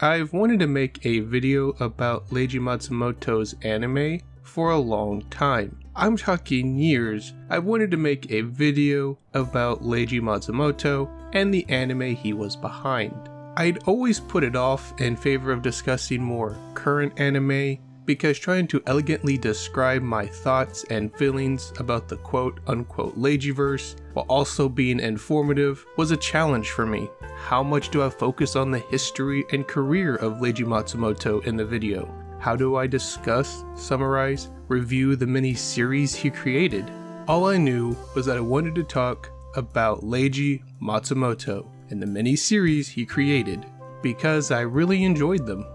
I've wanted to make a video about Leiji Matsumoto's anime for a long time. I'm talking years. I've wanted to make a video about Leiji Matsumoto and the anime he was behind. I'd always put it off in favor of discussing more current anime because trying to elegantly describe my thoughts and feelings about the quote unquote Leijiverse while also being informative was a challenge for me. How much do I focus on the history and career of Leiji Matsumoto in the video? How do I discuss, summarize, review the many series he created? All I knew was that I wanted to talk about Leiji Matsumoto and the many series he created because I really enjoyed them.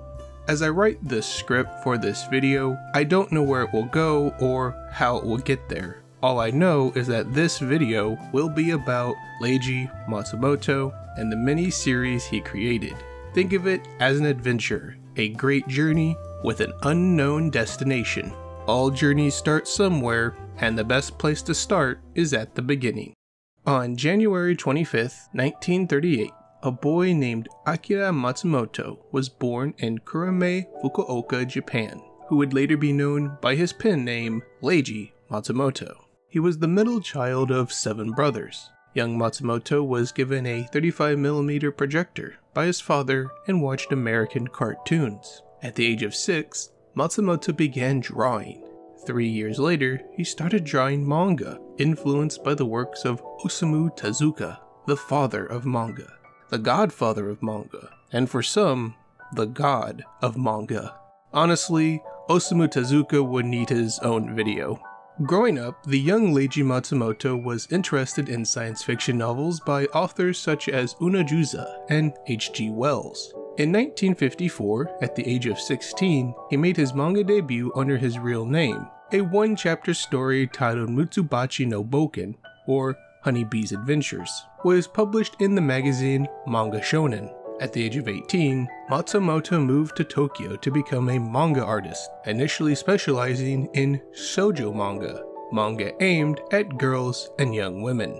As I write the script for this video, I don't know where it will go or how it will get there. All I know is that this video will be about Leiji Matsumoto and the mini series he created. Think of it as an adventure, a great journey with an unknown destination. All journeys start somewhere, and the best place to start is at the beginning. On January 25th, 1938, a boy named Akira Matsumoto was born in Kurume, Fukuoka, Japan, who would later be known by his pen name Leiji Matsumoto. He was the middle child of seven brothers. Young Matsumoto was given a 35mm projector by his father and watched American cartoons. At the age of six, Matsumoto began drawing. Three years later, he started drawing manga, influenced by the works of Osamu Tezuka, the father of manga the godfather of manga, and for some, the god of manga. Honestly, Osamu Tezuka would need his own video. Growing up, the young Leiji Matsumoto was interested in science fiction novels by authors such as Unno Juza and H.G. Wells. In 1954, at the age of 16, he made his manga debut under his real name, a one chapter story titled Mitsubachi no Boken, or Honeybee's Adventures, was published in the magazine Manga Shonen. At the age of 18, Matsumoto moved to Tokyo to become a manga artist, initially specializing in shoujo manga, manga aimed at girls and young women.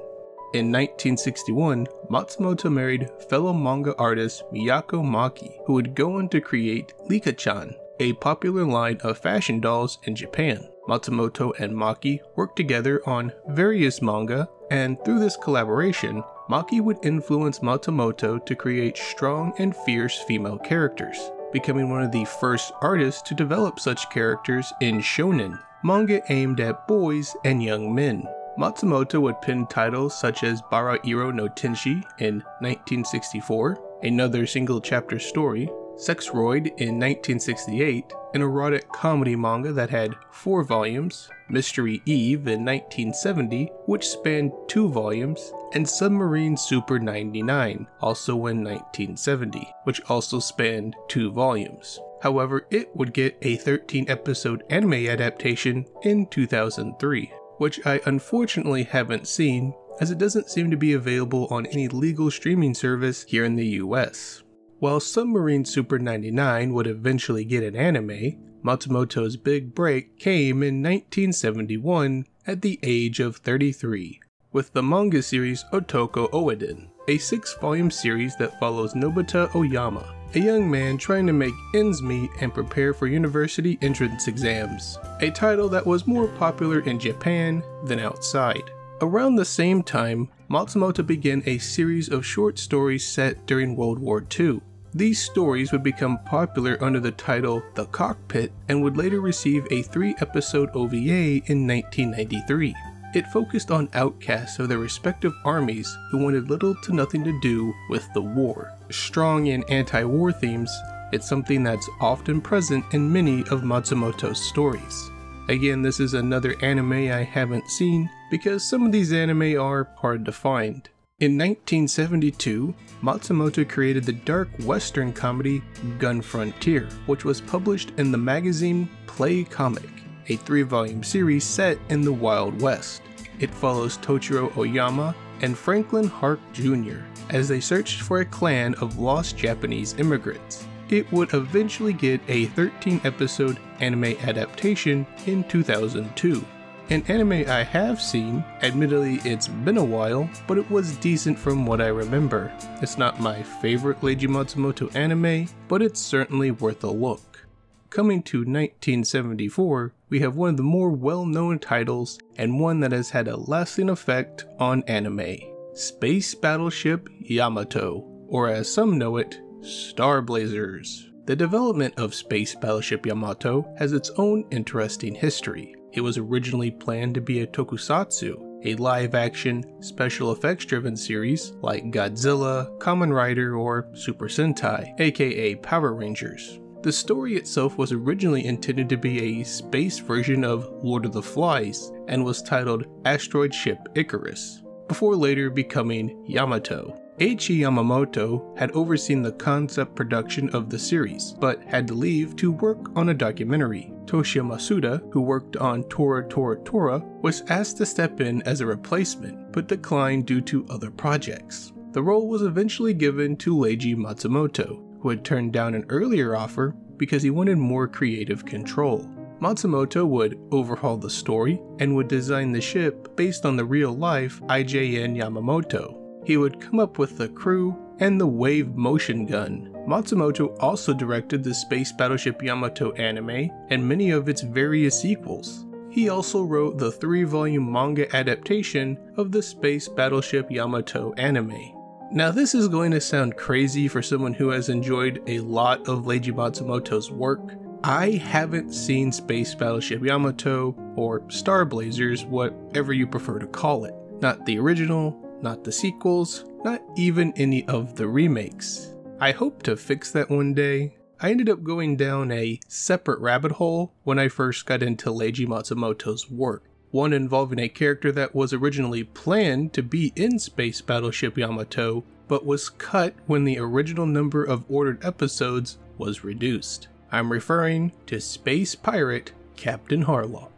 In 1961, Matsumoto married fellow manga artist Miyako Maki, who would go on to create Rika-chan, a popular line of fashion dolls in Japan. Matsumoto and Maki worked together on various manga, and through this collaboration, Maki would influence Matsumoto to create strong and fierce female characters, becoming one of the first artists to develop such characters in shonen, manga aimed at boys and young men. Matsumoto would pen titles such as Barairo no Tenshi in 1964, another single chapter story, Sexroid in 1968, an erotic comedy manga that had four volumes, Mystery Eve in 1970, which spanned two volumes, and Submarine Super 99, also in 1970, which also spanned two volumes. However, it would get a 13 episode anime adaptation in 2003, which I unfortunately haven't seen as it doesn't seem to be available on any legal streaming service here in the US. While Submarine Super 99 would eventually get an anime, Matsumoto's big break came in 1971 at the age of 33, with the manga series Otoko Oidon, a six volume series that follows Nobita Oyama, a young man trying to make ends meet and prepare for university entrance exams, a title that was more popular in Japan than outside. Around the same time, Matsumoto began a series of short stories set during World War II, these stories would become popular under the title The Cockpit and would later receive a three episode OVA in 1993. It focused on outcasts of their respective armies who wanted little to nothing to do with the war. Strong in anti war themes, it's something that's often present in many of Matsumoto's stories. Again, this is another anime I haven't seen because some of these anime are hard to find. In 1972, Matsumoto created the dark western comedy Gun Frontier, which was published in the magazine Play Comic, a three volume series set in the Wild West. It follows Tochiro Oyama and Franklin Hark Jr. as they searched for a clan of lost Japanese immigrants. It would eventually get a 13 episode anime adaptation in 2002. An anime I have seen, admittedly it's been a while, but it was decent from what I remember. It's not my favorite Leiji Matsumoto anime, but it's certainly worth a look. Coming to 1974, we have one of the more well-known titles and one that has had a lasting effect on anime. Space Battleship Yamato, or as some know it, Star Blazers. The development of Space Battleship Yamato has its own interesting history. It was originally planned to be a tokusatsu, a live action, special effects driven series like Godzilla, Kamen Rider, or Super Sentai, aka Power Rangers. The story itself was originally intended to be a space version of Lord of the Flies and was titled Asteroid Ship Icarus, before later becoming Yamato. Eiichi Yamamoto had overseen the concept production of the series, but had to leave to work on a documentary. Toshio Masuda, who worked on Tora Tora Tora, was asked to step in as a replacement, but declined due to other projects. The role was eventually given to Leiji Matsumoto, who had turned down an earlier offer because he wanted more creative control. Matsumoto would overhaul the story and would design the ship based on the real life IJN Yamamoto, he would come up with the crew and the wave motion gun. Matsumoto also directed the Space Battleship Yamato anime and many of its various sequels. He also wrote the three volume manga adaptation of the Space Battleship Yamato anime. Now, this is going to sound crazy for someone who has enjoyed a lot of Leiji Matsumoto's work. I haven't seen Space Battleship Yamato or Star Blazers, whatever you prefer to call it. Not the original, not the sequels, not even any of the remakes. I hope to fix that one day. I ended up going down a separate rabbit hole when I first got into Leiji Matsumoto's work. One involving a character that was originally planned to be in Space Battleship Yamato, but was cut when the original number of ordered episodes was reduced. I'm referring to Space Pirate Captain Harlock.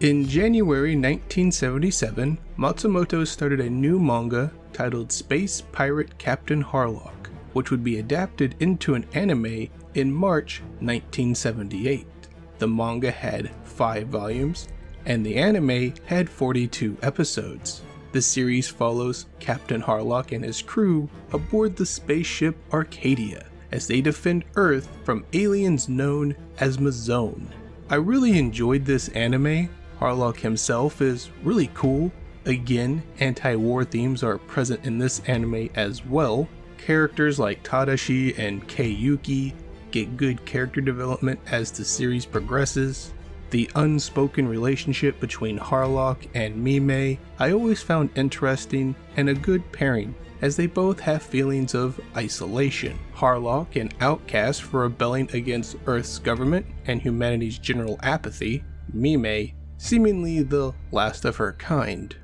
In January 1977, Matsumoto started a new manga titled Space Pirate Captain Harlock, which would be adapted into an anime in March 1978. The manga had 5 volumes, and the anime had 42 episodes. The series follows Captain Harlock and his crew aboard the spaceship Arcadia as they defend Earth from aliens known as Mazone. I really enjoyed this anime Harlock himself is really cool. Again, anti-war themes are present in this anime as well. Characters like Tadashi and Kei Yuki get good character development as the series progresses. The unspoken relationship between Harlock and Mime I always found interesting and a good pairing as they both have feelings of isolation. Harlock, an outcast for rebelling against Earth's government and humanity's general apathy, Mime, seemingly the last of her kind.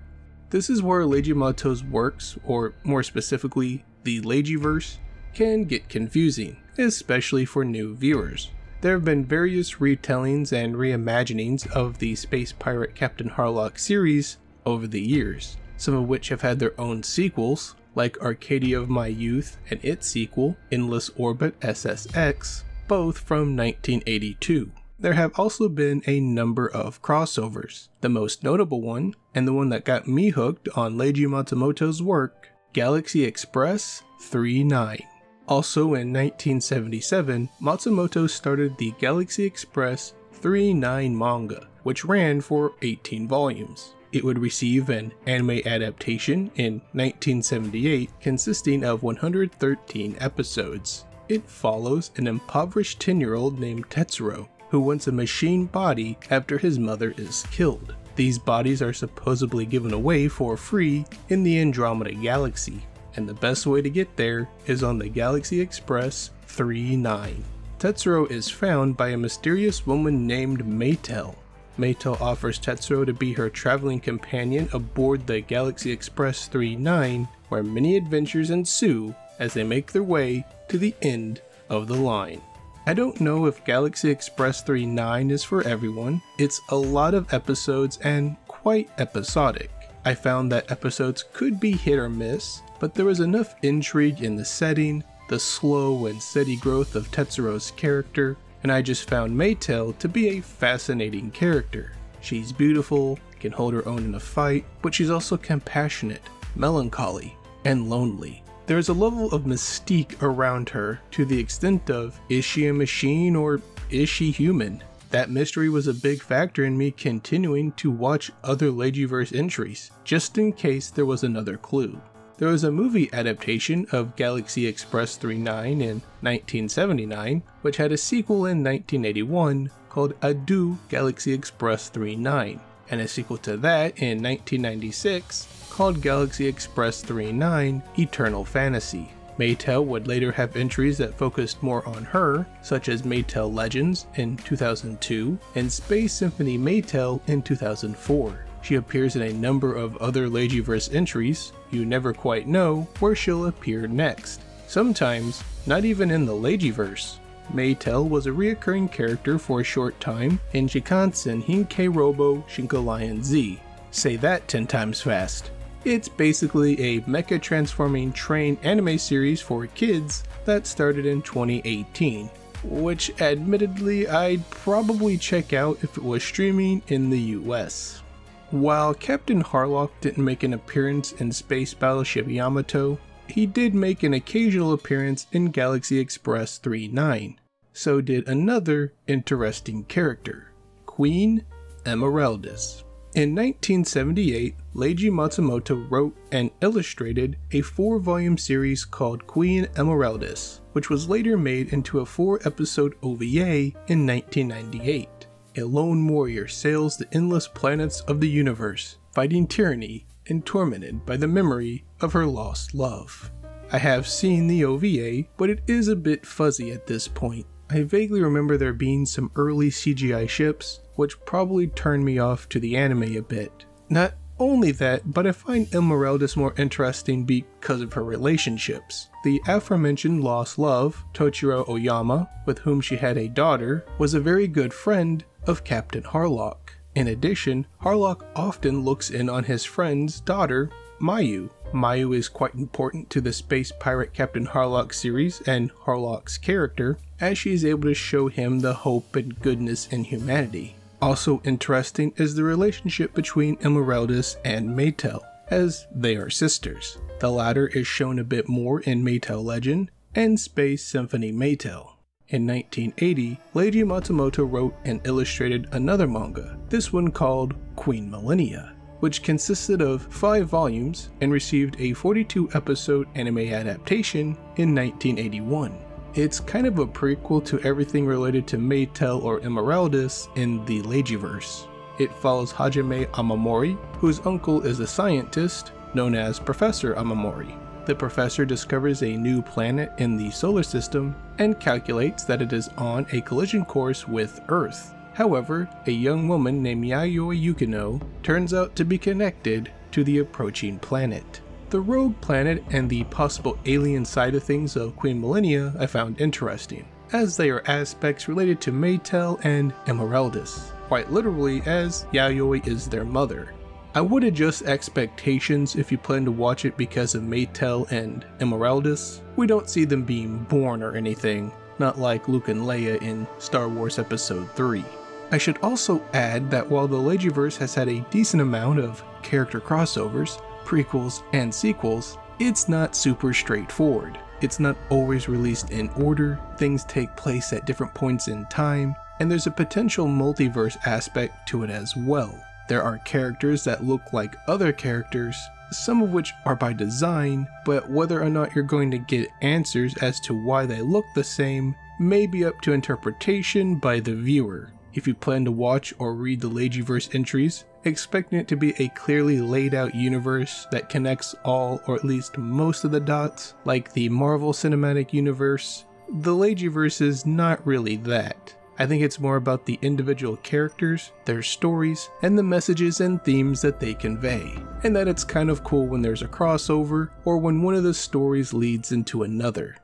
This is where Leiji Matsumoto's works, or more specifically, the Leijiverse, can get confusing, especially for new viewers. There have been various retellings and reimaginings of the Space Pirate Captain Harlock series over the years, some of which have had their own sequels, like Arcadia of My Youth and its sequel, Endless Orbit SSX, both from 1982 there have also been a number of crossovers. The most notable one, and the one that got me hooked on Leiji Matsumoto's work, Galaxy Express 999. Also in 1977, Matsumoto started the Galaxy Express 999 manga, which ran for 18 volumes. It would receive an anime adaptation in 1978 consisting of 113 episodes. It follows an impoverished 10 year old named Tetsuro who wants a machine body after his mother is killed. These bodies are supposedly given away for free in the Andromeda Galaxy, and the best way to get there is on the Galaxy Express 999. Tetsuro is found by a mysterious woman named Maetel. Maetel offers Tetsuro to be her traveling companion aboard the Galaxy Express 39, where many adventures ensue as they make their way to the end of the line. I don't know if Galaxy Express 999 is for everyone. It's a lot of episodes and quite episodic. I found that episodes could be hit or miss, but there was enough intrigue in the setting, the slow and steady growth of Tetsuro's character, and I just found Maetel to be a fascinating character. She's beautiful, can hold her own in a fight, but she's also compassionate, melancholy, and lonely. There is a level of mystique around her to the extent of is she a machine or is she human? That mystery was a big factor in me continuing to watch other Leijiverse entries, just in case there was another clue. There was a movie adaptation of Galaxy Express 999 in 1979, which had a sequel in 1981 called Adieu Galaxy Express 999, and a sequel to that in 1996 called Galaxy Express 999 Eternal Fantasy. Maetel would later have entries that focused more on her, such as Maetel Legends in 2002 and Space Symphony Maetel in 2004. She appears in a number of other Leijiverse entries, you never quite know where she'll appear next. Sometimes, not even in the Leijiverse. Maetel was a reoccurring character for a short time in Shinkansen Henkei Robo Shinkalion Z. Say that 10 times fast. It's basically a mecha transforming train anime series for kids that started in 2018, which admittedly I'd probably check out if it was streaming in the US. While Captain Harlock didn't make an appearance in Space Battleship Yamato, he did make an occasional appearance in Galaxy Express 999. So did another interesting character, Queen Emeraldas. In 1978, Leiji Matsumoto wrote and illustrated a four volume series called Queen Emeraldas, which was later made into a four episode OVA in 1998. A lone warrior sails the endless planets of the universe, fighting tyranny and tormented by the memory of her lost love. I have seen the OVA, but it is a bit fuzzy at this point. I vaguely remember there being some early CGI ships, which probably turned me off to the anime a bit. Not only that, but I find Emeraldas more interesting because of her relationships. The aforementioned lost love, Tochiro Oyama, with whom she had a daughter, was a very good friend of Captain Harlock. In addition, Harlock often looks in on his friend's daughter, Mayu. Mayu is quite important to the Space Pirate Captain Harlock series and Harlock's character, as she is able to show him the hope and goodness in humanity. Also interesting is the relationship between Emeraldas and Maetel, as they are sisters. The latter is shown a bit more in Maetel Legend and Space Symphony Maetel. In 1980, Leiji Matsumoto wrote and illustrated another manga, this one called Queen Millennia, which consisted of 5 volumes and received a 42 episode anime adaptation in 1981. It's kind of a prequel to everything related to Maetel or Emeraldas in the Leijiverse. It follows Hajime Amamori, whose uncle is a scientist known as Professor Amamori. The professor discovers a new planet in the solar system and calculates that it is on a collision course with Earth. However, a young woman named Yayoi Yukino turns out to be connected to the approaching planet. The rogue planet and the possible alien side of things of Queen Millennia I found interesting, as they are aspects related to Maetel and Emeraldas, quite literally as Yayoi is their mother. I would adjust expectations if you plan to watch it because of Maetel and Emeraldas. We don't see them being born or anything, not like Luke and Leia in Star Wars Episode 3. I should also add that while the Leijiverse has had a decent amount of character crossovers, prequels, and sequels, it's not super straightforward. It's not always released in order, things take place at different points in time, and there's a potential multiverse aspect to it as well. There are characters that look like other characters, some of which are by design, but whether or not you're going to get answers as to why they look the same may be up to interpretation by the viewer. If you plan to watch or read the Leijiverse entries, expecting it to be a clearly laid out universe that connects all or at least most of the dots, like the Marvel Cinematic Universe, the Leijiverse is not really that. I think it's more about the individual characters, their stories, and the messages and themes that they convey. And that it's kind of cool when there's a crossover or when one of the stories leads into another.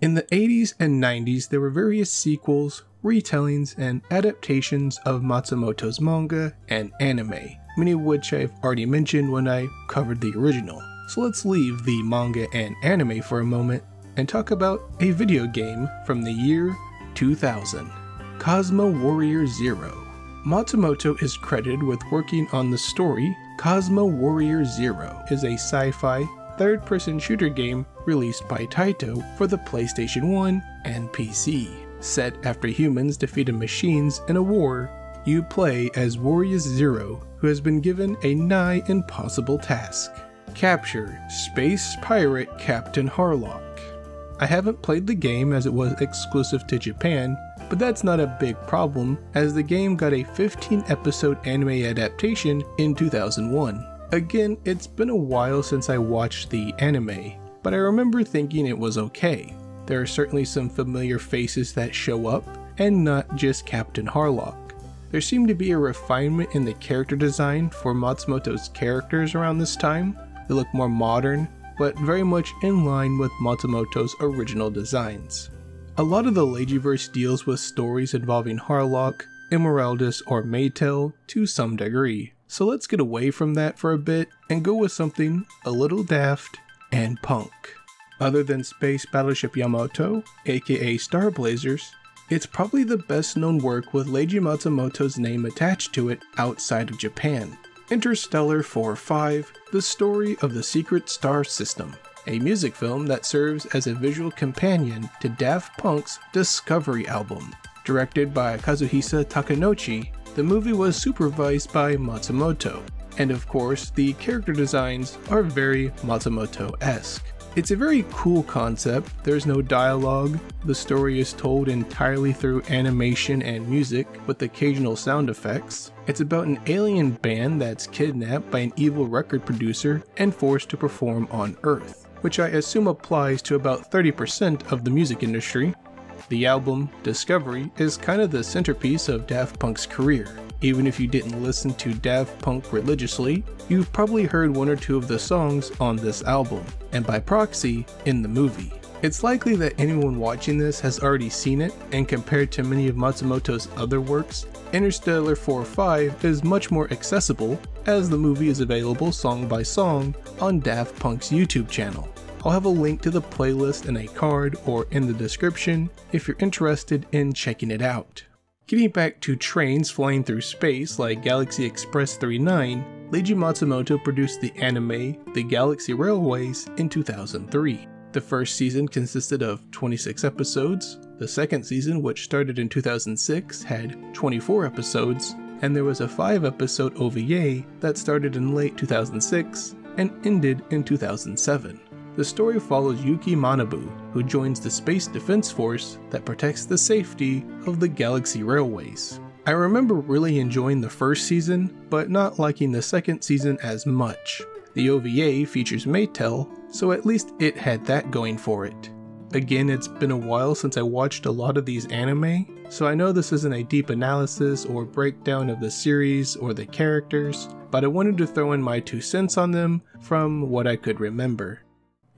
In the 80s and 90s, there were various sequels, retellings, and adaptations of Matsumoto's manga and anime, many of which I've already mentioned when I covered the original. So let's leave the manga and anime for a moment and talk about a video game from the year 2000 Cosmo Warrior Zero. Matsumoto is credited with working on the story Cosmo Warrior Zero is a sci-fi third-person shooter game released by Taito for the PlayStation 1 and PC. Set after humans defeated machines in a war, you play as Warrior Zero, who has been given a nigh impossible task. Capture Space Pirate Captain Harlock. I haven't played the game as it was exclusive to Japan, but that's not a big problem as the game got a 15 episode anime adaptation in 2001. Again, it's been a while since I watched the anime, but I remember thinking it was okay. There are certainly some familiar faces that show up, and not just Captain Harlock. There seemed to be a refinement in the character design for Matsumoto's characters around this time. They look more modern, but very much in line with Matsumoto's original designs. A lot of the Leijiverse deals with stories involving Harlock, Emeraldas, or Maetel to some degree, so let's get away from that for a bit and go with something a little daft and punk. Other than Space Battleship Yamato, aka Star Blazers, it's probably the best known work with Leiji Matsumoto's name attached to it outside of Japan. Interstella 4-5, The Story of the Secret Star System, a music film that serves as a visual companion to Daft Punk's Discovery album. Directed by Kazuhisa Takenouchi, the movie was supervised by Matsumoto, and of course, the character designs are very Matsumoto-esque. It's a very cool concept. There's no dialogue. The story is told entirely through animation and music with occasional sound effects. It's about an alien band that's kidnapped by an evil record producer and forced to perform on Earth, which I assume applies to about 30% of the music industry. The album, Discovery, is kind of the centerpiece of Daft Punk's career. Even if you didn't listen to Daft Punk religiously, you've probably heard one or two of the songs on this album, and by proxy, in the movie. It's likely that anyone watching this has already seen it, and compared to many of Matsumoto's other works, Interstella 4-5 is much more accessible, as the movie is available song by song on Daft Punk's YouTube channel. I'll have a link to the playlist in a card or in the description if you're interested in checking it out. Getting back to trains flying through space like Galaxy Express 999, Leiji Matsumoto produced the anime The Galaxy Railways in 2003. The first season consisted of 26 episodes, the second season, which started in 2006, had 24 episodes, and there was a 5 episode OVA that started in late 2006 and ended in 2007. The story follows Yuki Manabu, who joins the Space Defense Force that protects the safety of the Galaxy Railways. I remember really enjoying the first season, but not liking the second season as much. The OVA features Maetel, so at least it had that going for it. Again, it's been a while since I watched a lot of these anime, so I know this isn't a deep analysis or breakdown of the series or the characters, but I wanted to throw in my two cents on them from what I could remember.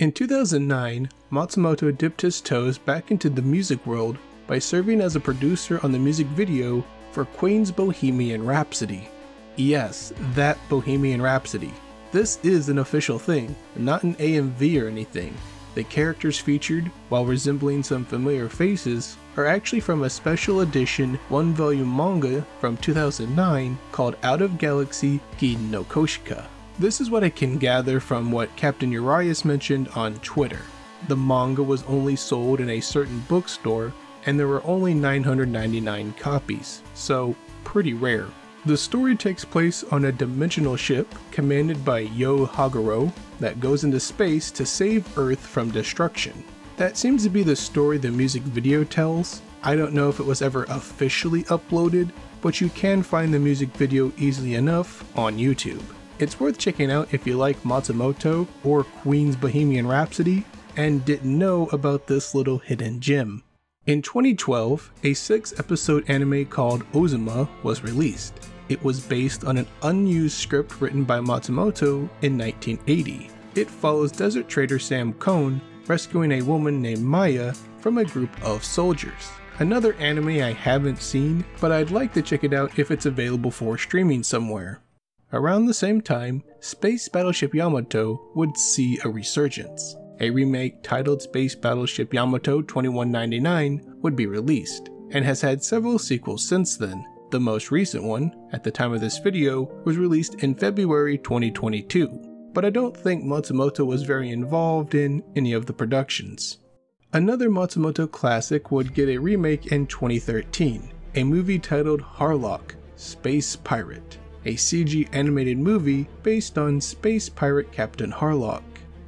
In 2009, Matsumoto dipped his toes back into the music world by serving as a producer on the music video for Queen's Bohemian Rhapsody. Yes, that Bohemian Rhapsody. This is an official thing, not an AMV or anything. The characters featured, while resembling some familiar faces, are actually from a special edition one volume manga from 2009 called Out of Galaxy Gin no Koshika. This is what I can gather from what Captain Urias mentioned on Twitter. The manga was only sold in a certain bookstore, and there were only 999 copies, so pretty rare. The story takes place on a dimensional ship commanded by Yo Haguro that goes into space to save Earth from destruction. That seems to be the story the music video tells. I don't know if it was ever officially uploaded, but you can find the music video easily enough on YouTube. It's worth checking out if you like Matsumoto or Queen's Bohemian Rhapsody and didn't know about this little hidden gem. In 2012, a six episode anime called Ozma was released. It was based on an unused script written by Matsumoto in 1980. It follows desert trader Sam Cohn rescuing a woman named Maya from a group of soldiers. Another anime I haven't seen, but I'd like to check it out if it's available for streaming somewhere. Around the same time, Space Battleship Yamato would see a resurgence. A remake titled Space Battleship Yamato 2199 would be released, and has had several sequels since then. The most recent one, at the time of this video, was released in February 2022, but I don't think Matsumoto was very involved in any of the productions. Another Matsumoto classic would get a remake in 2013, a movie titled Harlock Space Pirate, a CG animated movie based on space pirate Captain Harlock.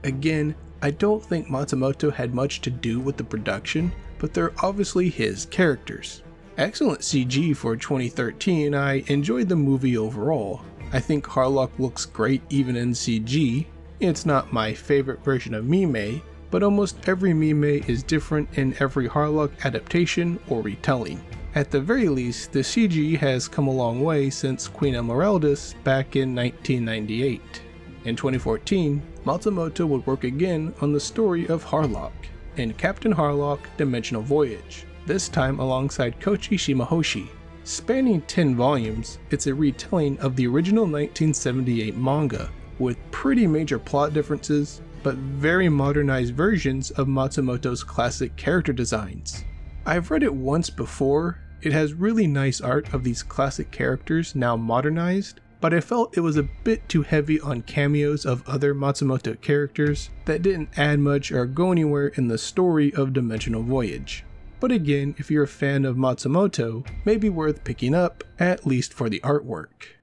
Again, I don't think Matsumoto had much to do with the production, but they're obviously his characters. Excellent CG for 2013, I enjoyed the movie overall. I think Harlock looks great even in CG. It's not my favorite version of Mime, but almost every Mime is different in every Harlock adaptation or retelling. At the very least, the CG has come a long way since Queen Emeraldas back in 1998. In 2014, Matsumoto would work again on the story of Harlock in Captain Harlock Dimensional Voyage, this time alongside Koichi Shimahoshi. Spanning 10 volumes, it's a retelling of the original 1978 manga, with pretty major plot differences, but very modernized versions of Matsumoto's classic character designs. I've read it once before, it has really nice art of these classic characters now modernized, but I felt it was a bit too heavy on cameos of other Matsumoto characters that didn't add much or go anywhere in the story of Dimensional Voyage. But again, if you're a fan of Matsumoto, may be worth picking up, at least for the artwork.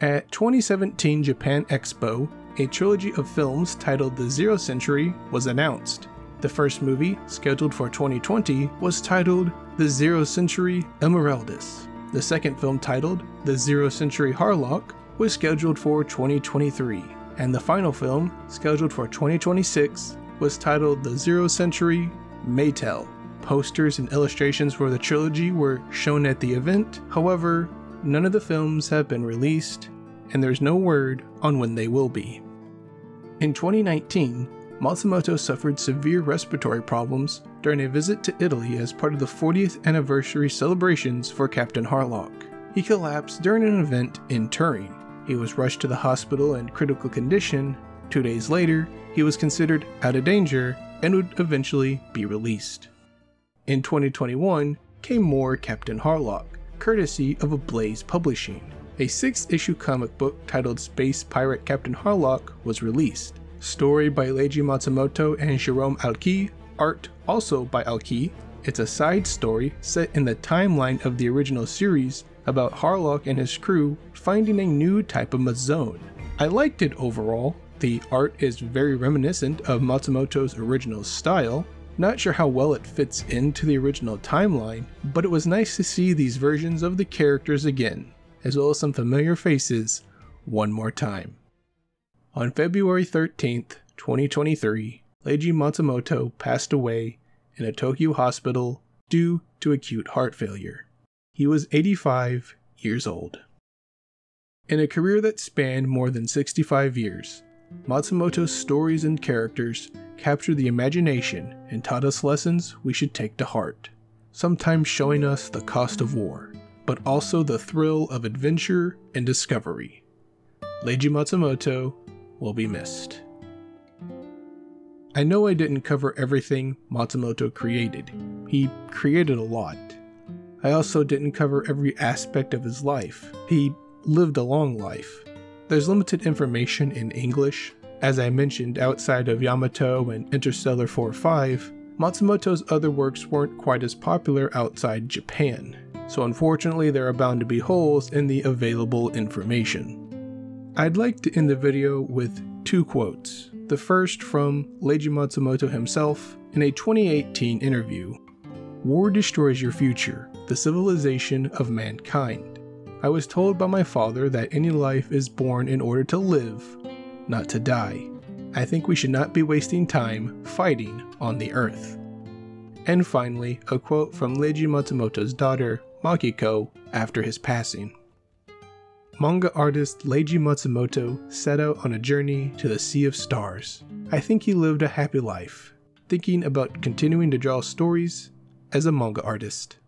At 2017 Japan Expo, a trilogy of films titled The Zero Century was announced. The first movie, scheduled for 2020, was titled The Zero Century Emeraldas. The second film, titled The Zero Century Harlock, was scheduled for 2023, and the final film, scheduled for 2026, was titled The Zero Century Maetel. Posters and illustrations for the trilogy were shown at the event, however, none of the films have been released, and there's no word on when they will be. In 2019, Matsumoto suffered severe respiratory problems during a visit to Italy as part of the 40th anniversary celebrations for Captain Harlock. He collapsed during an event in Turin. He was rushed to the hospital in critical condition. Two days later, he was considered out of danger and would eventually be released. In 2021 came more Captain Harlock, courtesy of Ablaze Publishing. A six issue comic book titled Space Pirate Captain Harlock was released. Story by Leiji Matsumoto and Jerome Alquié, art also by Alquié. It's a side story set in the timeline of the original series about Harlock and his crew finding a new type of Mazone. I liked it overall. The art is very reminiscent of Matsumoto's original style. Not sure how well it fits into the original timeline, but it was nice to see these versions of the characters again, as well as some familiar faces one more time. On February 13th, 2023, Leiji Matsumoto passed away in a Tokyo hospital due to acute heart failure. He was 85 years old. In a career that spanned more than 65 years, Matsumoto's stories and characters captured the imagination and taught us lessons we should take to heart, sometimes showing us the cost of war, but also the thrill of adventure and discovery. Leiji Matsumoto will be missed. I know I didn't cover everything Matsumoto created. He created a lot. I also didn't cover every aspect of his life. He lived a long life. There's limited information in English. As I mentioned, outside of Yamato and Interstella 4-5, Matsumoto's other works weren't quite as popular outside Japan, so unfortunately there are bound to be holes in the available information. I'd like to end the video with two quotes. The first from Leiji Matsumoto himself in a 2018 interview War destroys your future, the civilization of mankind. I was told by my father that any life is born in order to live, not to die. I think we should not be wasting time fighting on the earth. And finally, a quote from Leiji Matsumoto's daughter, Makiko, after his passing manga artist Leiji Matsumoto set out on a journey to the Sea of Stars. I think he lived a happy life, thinking about continuing to draw stories as a manga artist.